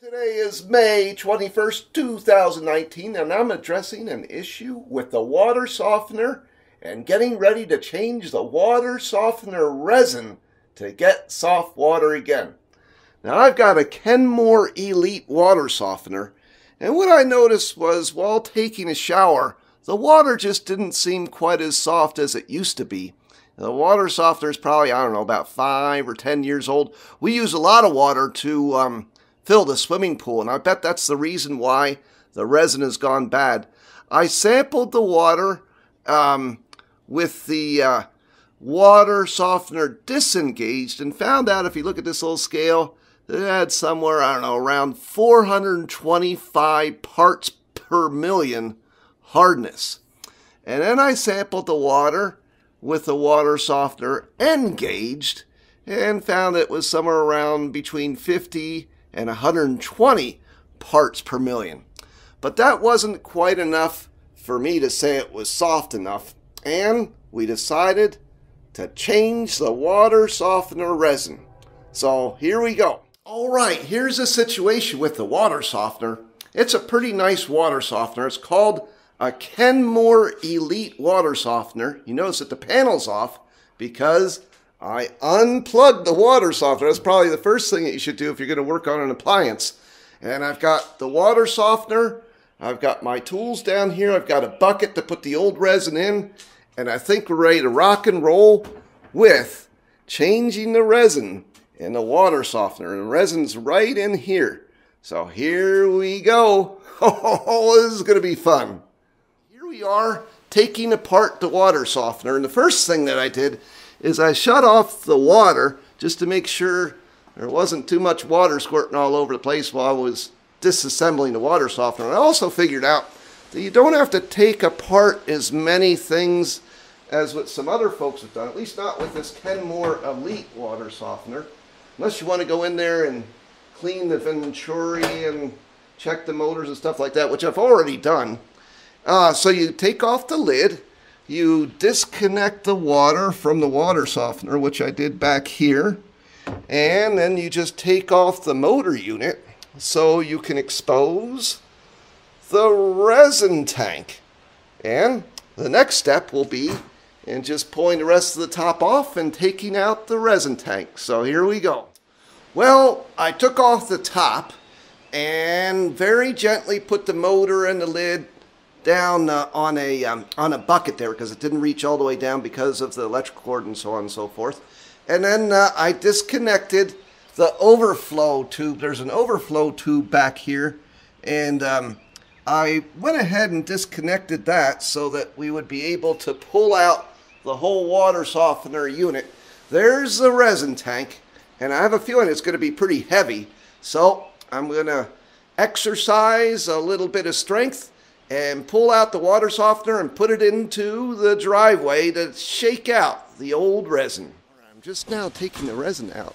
Today is May 21st, 2019, and I'm addressing an issue with the water softener and getting ready to change the water softener resin to get soft water again. Now, I've got a Kenmore Elite water softener, and what I noticed was while taking a shower, the water just didn't seem quite as soft as it used to be. The water softener is probably, I don't know, about five or ten years old. We use a lot of water to um, fill the swimming pool, and I bet that's the reason why the resin has gone bad. I sampled the water um, with the uh, water softener disengaged and found out if you look at this little scale, it had somewhere, I don't know, around 425 parts per million hardness. And then I sampled the water with the water softener engaged and found it was somewhere around between 50 and 120 parts per million. But that wasn't quite enough for me to say it was soft enough, and we decided to change the water softener resin. So here we go. All right, here's the situation with the water softener. It's a pretty nice water softener. It's called a Kenmore Elite water softener. You notice that the panel's off because I unplugged the water softener. That's probably the first thing that you should do if you're going to work on an appliance. And I've got the water softener. I've got my tools down here. I've got a bucket to put the old resin in. And I think we're ready to rock and roll with changing the resin in the water softener. And the resin's right in here. So here we go. Oh, this is going to be fun. Here we are taking apart the water softener. And the first thing that I did is I shut off the water just to make sure there wasn't too much water squirting all over the place while I was disassembling the water softener. I also figured out that you don't have to take apart as many things as what some other folks have done, at least not with this Kenmore Elite water softener, unless you want to go in there and clean the Venturi and check the motors and stuff like that, which I've already done. Uh, so you take off the lid, you disconnect the water from the water softener, which I did back here, and then you just take off the motor unit so you can expose the resin tank. And the next step will be in just pulling the rest of the top off and taking out the resin tank. So here we go. Well, I took off the top and very gently put the motor and the lid down uh, on a um, on a bucket there because it didn't reach all the way down because of the electrical cord and so on and so forth. And then uh, I disconnected the overflow tube. There's an overflow tube back here, and um, I went ahead and disconnected that so that we would be able to pull out the whole water softener unit. There's the resin tank, and I have a feeling it's going to be pretty heavy. So I'm going to exercise a little bit of strength and pull out the water softener and put it into the driveway to shake out the old resin. I'm just now taking the resin out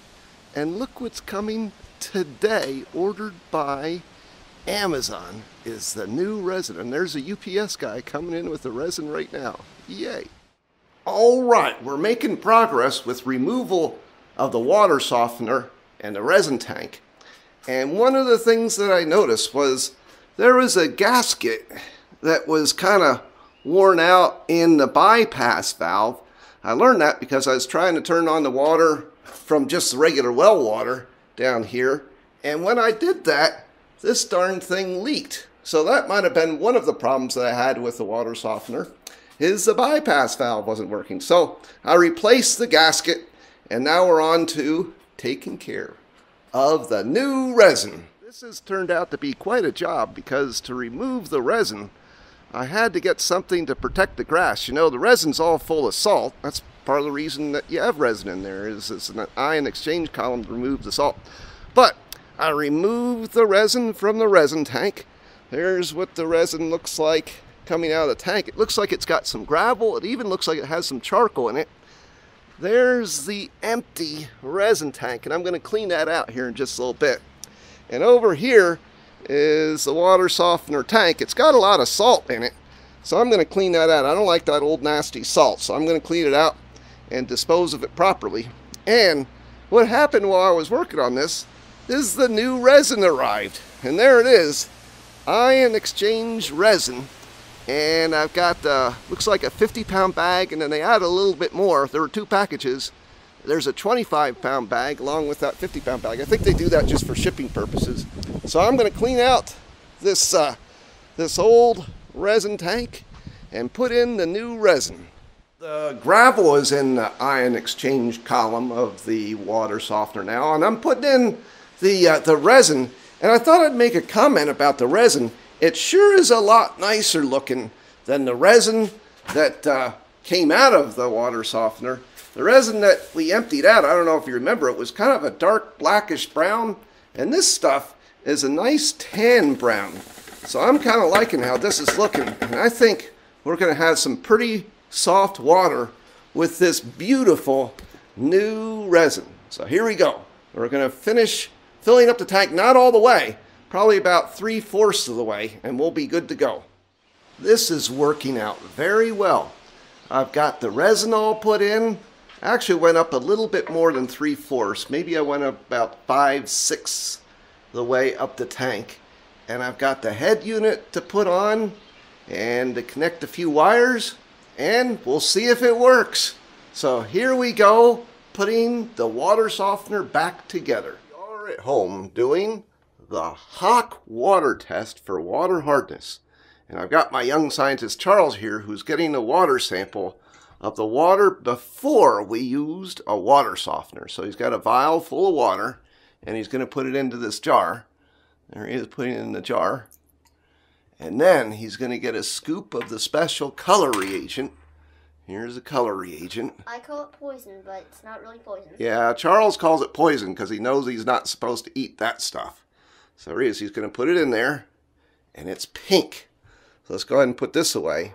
and look what's coming today ordered by Amazon is the new resin and there's a UPS guy coming in with the resin right now. Yay. All right, we're making progress with removal of the water softener and the resin tank. And one of the things that I noticed was there was a gasket that was kind of worn out in the bypass valve. I learned that because I was trying to turn on the water from just the regular well water down here. And when I did that, this darn thing leaked. So that might have been one of the problems that I had with the water softener is the bypass valve wasn't working. So I replaced the gasket and now we're on to taking care of the new resin. This has turned out to be quite a job because to remove the resin, I had to get something to protect the grass. You know, the resin's all full of salt. That's part of the reason that you have resin in there is it's an ion exchange column to remove the salt. But I removed the resin from the resin tank. There's what the resin looks like coming out of the tank. It looks like it's got some gravel. It even looks like it has some charcoal in it. There's the empty resin tank, and I'm going to clean that out here in just a little bit. And over here is the water softener tank. It's got a lot of salt in it. So I'm going to clean that out. I don't like that old nasty salt. So I'm going to clean it out and dispose of it properly. And what happened while I was working on this is the new resin arrived. And there it is, Ion Exchange resin. And I've got, uh, looks like a 50 pound bag, and then they add a little bit more. There were two packages. There's a 25 pound bag along with that 50 pound bag. I think they do that just for shipping purposes. So I'm gonna clean out this, uh, this old resin tank and put in the new resin. The gravel is in the ion exchange column of the water softener now, and I'm putting in the, uh, the resin. And I thought I'd make a comment about the resin. It sure is a lot nicer looking than the resin that uh, came out of the water softener. The resin that we emptied out, I don't know if you remember, it was kind of a dark blackish brown, and this stuff is a nice tan brown. So I'm kind of liking how this is looking, and I think we're going to have some pretty soft water with this beautiful new resin. So here we go. We're going to finish filling up the tank, not all the way, probably about three-fourths of the way, and we'll be good to go. This is working out very well. I've got the resin all put in. Actually went up a little bit more than three-fourths. Maybe I went about five-sixths the way up the tank. And I've got the head unit to put on and to connect a few wires and we'll see if it works. So here we go, putting the water softener back together. We are at home doing the Hach water test for water hardness. And I've got my young scientist Charles here who's getting a water sample of the water before we used a water softener. So he's got a vial full of water and he's going to put it into this jar. There he is putting it in the jar. And then he's going to get a scoop of the special color reagent. Here's the color reagent. I call it poison, but it's not really poison. Yeah, Charles calls it poison because he knows he's not supposed to eat that stuff. So here he is. He's going to put it in there, and it's pink. So let's go ahead and put this away.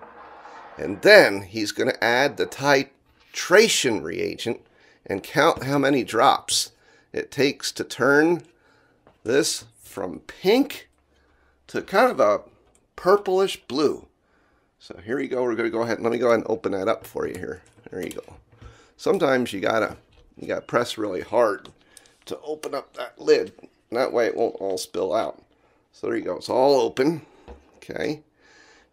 And then he's going to add the titration reagent and count how many drops it takes to turn this from pink to kind of a purplish blue. So here we go. We're going to go ahead and let me go ahead and open that up for you here. There you go. Sometimes you gotta you gotta press really hard to open up that lid. That way it won't all spill out. So there you go. It's all open. Okay.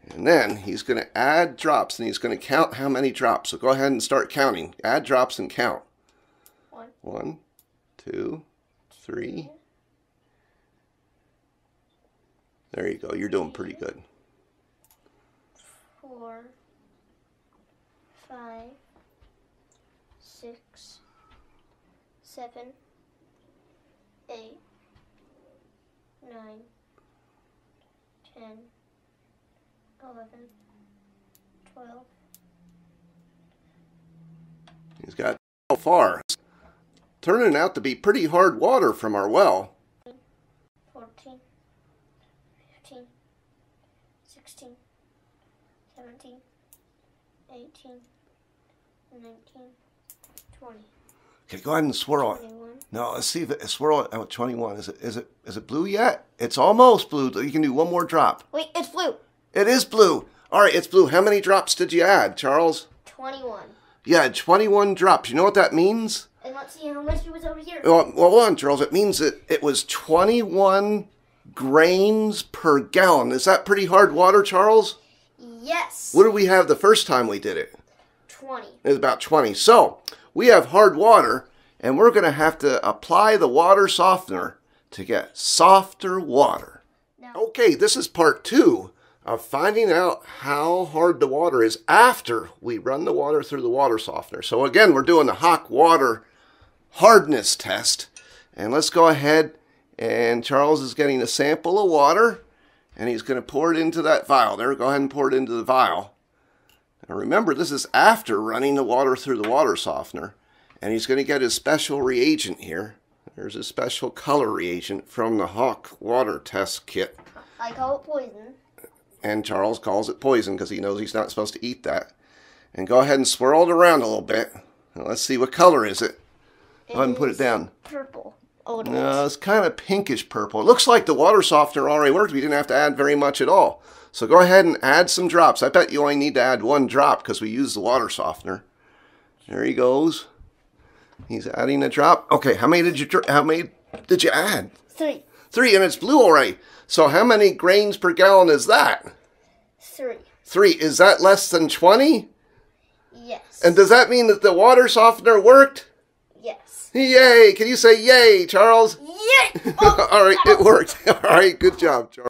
And then he's going to add drops and he's going to count how many drops. So go ahead and start counting. Add drops and count. One. One, two, three, There you go. You're doing pretty good. Four, five, six, seven, eight, nine, ten, eleven, twelve. He's got so far. Turning out to be pretty hard water from our well. 14, 15, 16, 17, 18, 19, 20. Okay, go ahead and swirl it. No, let's see if it swirl it. Oh, 21. Is it is it is it blue yet? It's almost blue. You can do one more drop. Wait, it's blue. It is blue. All right, it's blue. How many drops did you add, Charles? 21. Yeah, 21 drops. You know what that means? And let's see how much it was over here. Well, well hold on, Charles. It means that it was 21 grains per gallon. Is that pretty hard water, Charles? Yes. What did we have the first time we did it? 20. It was about 20. So we have hard water, and we're going to have to apply the water softener to get softer water. No. Okay, this is part two of finding out how hard the water is after we run the water through the water softener. So again, we're doing the Hach water hardness test. And let's go ahead and Charles is getting a sample of water and he's going to pour it into that vial there. Go ahead and pour it into the vial. Now remember, this is after running the water through the water softener. And he's going to get his special reagent here. There's a special color reagent from the Hach water test kit. I call it poison. And Charles calls it poison because he knows he's not supposed to eat that. And go ahead and swirl it around a little bit. Now let's see what color is it. Go ahead and put it down. Purple. No, uh, it's kind of pinkish purple. It looks like the water softener already worked. We didn't have to add very much at all. So go ahead and add some drops. I bet you only need to add one drop because we used the water softener. There he goes. He's adding a drop. Okay, how many did you how many did you add? Three. Three, and it's blue already. So how many grains per gallon is that? Three. Three. Is that less than 20? Yes. And does that mean that the water softener worked? yes. Yay! Can you say yay, Charles? Yay! Oh, All right, it worked. All right, good job, Charles.